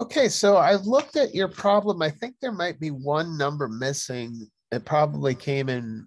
Okay, so I looked at your problem. I think there might be one number missing. It probably came in